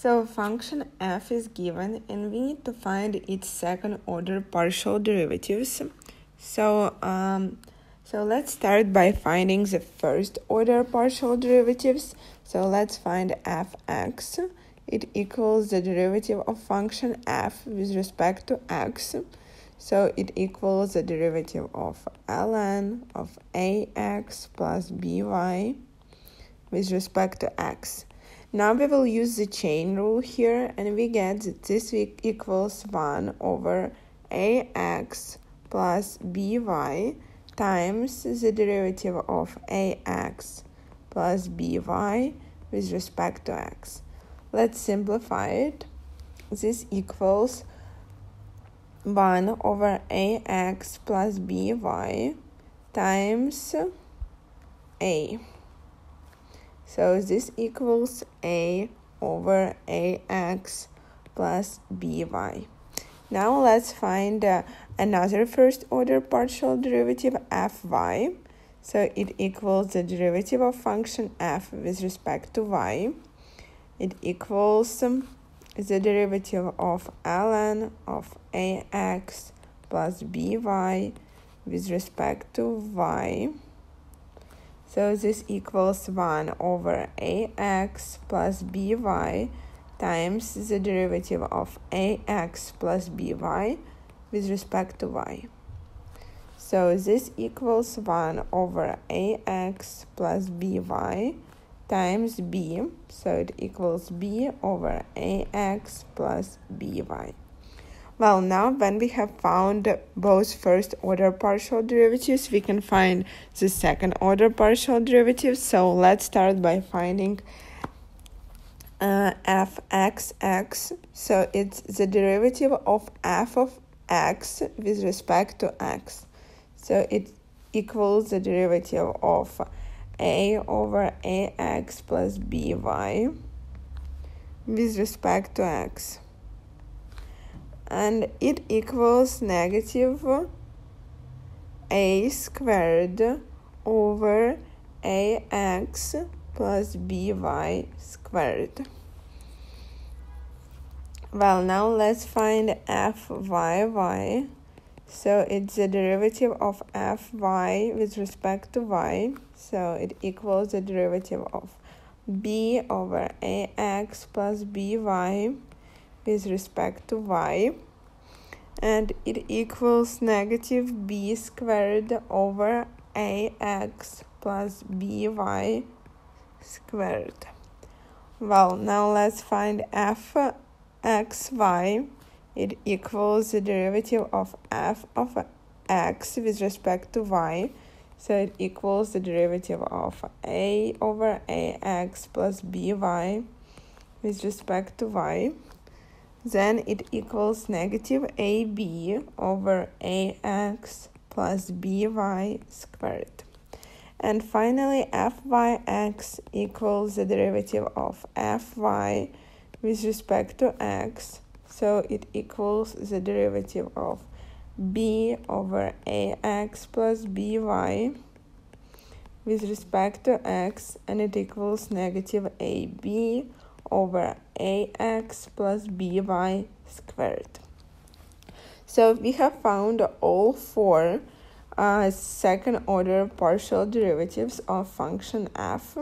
So function f is given and we need to find its second order partial derivatives. So um, so let's start by finding the first order partial derivatives. So let's find fx. It equals the derivative of function f with respect to x. So it equals the derivative of ln of ax plus by with respect to x. Now we will use the chain rule here and we get that this equals 1 over ax plus by times the derivative of ax plus by with respect to x. Let's simplify it. This equals 1 over ax plus by times a. So this equals a over ax plus by. Now let's find uh, another first order partial derivative fy. So it equals the derivative of function f with respect to y. It equals um, the derivative of ln of ax plus by with respect to y. So this equals 1 over ax plus by times the derivative of ax plus by with respect to y. So this equals 1 over ax plus by times b, so it equals b over ax plus by. Well, now when we have found both first order partial derivatives, we can find the second order partial derivatives. So let's start by finding uh, fxx. So it's the derivative of f of x with respect to x. So it equals the derivative of a over ax plus by with respect to x and it equals negative a squared over ax plus by squared. Well, now let's find fyy. So it's the derivative of fy with respect to y. So it equals the derivative of b over ax plus by with respect to y and it equals negative b squared over ax plus by squared. Well, now let's find f x y. It equals the derivative of f of x with respect to y. So it equals the derivative of a over ax plus by with respect to y then it equals negative ab over ax plus by squared. And finally, fyx equals the derivative of fy with respect to x. So it equals the derivative of b over ax plus by with respect to x and it equals negative ab over ax plus by squared. So we have found all four uh, second order partial derivatives of function f.